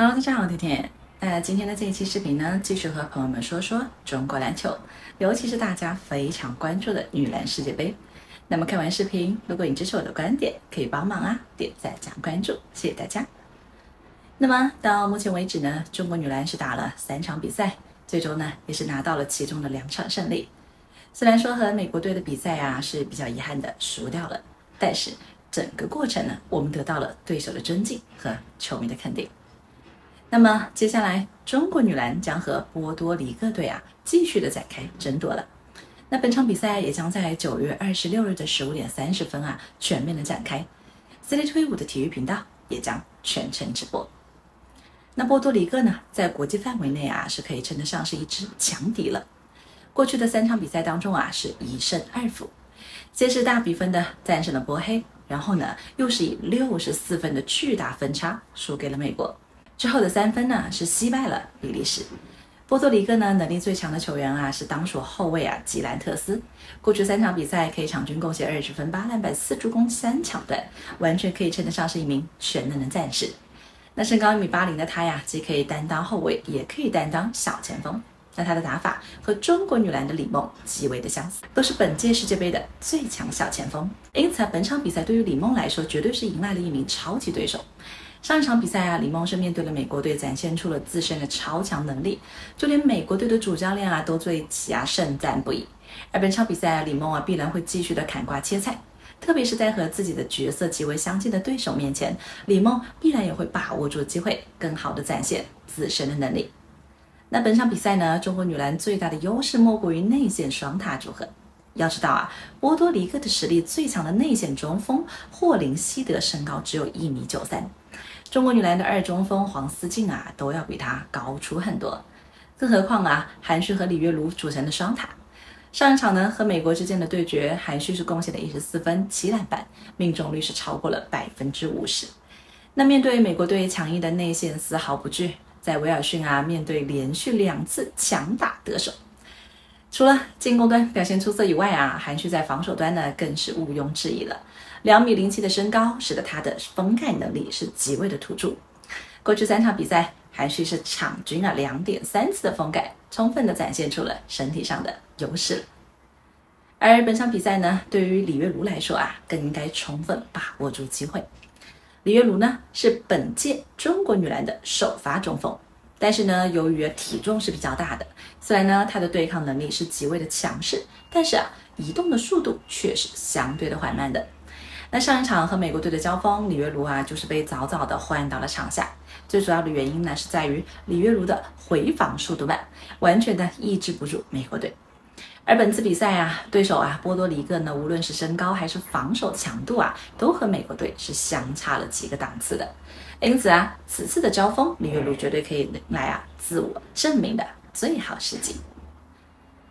Hello，大家好，甜甜。那今天的这一期视频呢，继续和朋友们说说中国篮球，尤其是大家非常关注的女篮世界杯。那么看完视频，如果你支持我的观点，可以帮忙啊点赞加关注，谢谢大家。那么到目前为止呢，中国女篮是打了三场比赛，最终呢也是拿到了其中的两场胜利。虽然说和美国队的比赛啊是比较遗憾的输掉了，但是整个过程呢，我们得到了对手的尊敬和球迷的肯定。那么接下来，中国女篮将和波多黎各队啊继续的展开争夺了。那本场比赛也将在九月二十六日的十五点三十分啊全面的展开，C 类推五的体育频道也将全程直播。那波多黎各呢，在国际范围内啊是可以称得上是一支强敌了。过去的三场比赛当中啊是一胜二负，先是大比分的战胜了波黑，然后呢又是以六十四分的巨大分差输给了美国。之后的三分呢是惜败了比利时。波多黎各呢能力最强的球员啊是当属后卫啊吉兰特斯，过去三场比赛可以场均贡献二十分、八篮板、四助攻、三抢断，完全可以称得上是一名全能的战士。那身高一米八零的他呀，既可以担当后卫，也可以担当小前锋。那他的打法和中国女篮的李梦极为的相似，都是本届世界杯的最强小前锋。因此啊，本场比赛对于李梦来说，绝对是迎来了一名超级对手。上一场比赛啊，李梦是面对了美国队，展现出了自身的超强能力，就连美国队的主教练啊都对其啊盛赞不已。而本场比赛啊，李梦啊必然会继续的砍瓜切菜，特别是在和自己的角色极为相近的对手面前，李梦必然也会把握住机会，更好的展现自身的能力。那本场比赛呢，中国女篮最大的优势莫过于内线双塔组合。要知道啊，波多黎各的实力最强的内线中锋霍林希德身高只有一米九三。中国女篮的二中锋黄思静啊，都要比她高出很多。更何况啊，韩旭和李月茹组成的双塔，上一场呢和美国之间的对决，韩旭是贡献了一十四分七篮板，命中率是超过了百分之五十。那面对美国队强硬的内线，丝毫不惧。在威尔逊啊，面对连续两次强打得手，除了进攻端表现出色以外啊，韩旭在防守端呢更是毋庸置疑了。两米零七的身高，使得他的封盖能力是极为的突出。过去三场比赛，韩旭是场均啊两点三次的封盖，充分的展现出了身体上的优势。而本场比赛呢，对于李月茹来说啊，更应该充分把握住机会。李月茹呢是本届中国女篮的首发中锋，但是呢，由于体重是比较大的，虽然呢他的对抗能力是极为的强势，但是啊，移动的速度却是相对的缓慢的。那上一场和美国队的交锋，李月茹啊就是被早早的换到了场下。最主要的原因呢是在于李月茹的回防速度慢，完全的抑制不住美国队。而本次比赛啊，对手啊波多黎各呢，无论是身高还是防守强度啊，都和美国队是相差了几个档次的。因此啊，此次的交锋，李月茹绝对可以来啊自我证明的最好时机。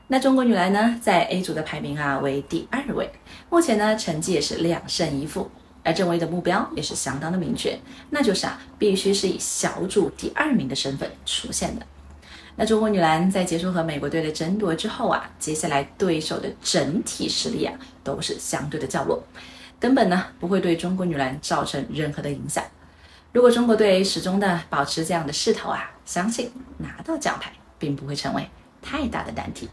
那中国女篮呢，在 A 组的排名啊为第二位，目前呢成绩也是两胜一负，而郑薇的目标也是相当的明确，那就是啊必须是以小组第二名的身份出现的。那中国女篮在结束和美国队的争夺之后啊，接下来对手的整体实力啊都是相对的较弱，根本呢不会对中国女篮造成任何的影响。如果中国队始终的保持这样的势头啊，相信拿到奖牌并不会成为太大的难题。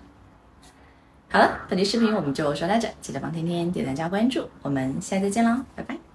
好了，本期视频我们就说到这，记得帮天天点赞加关注，我们下次再见喽，拜拜。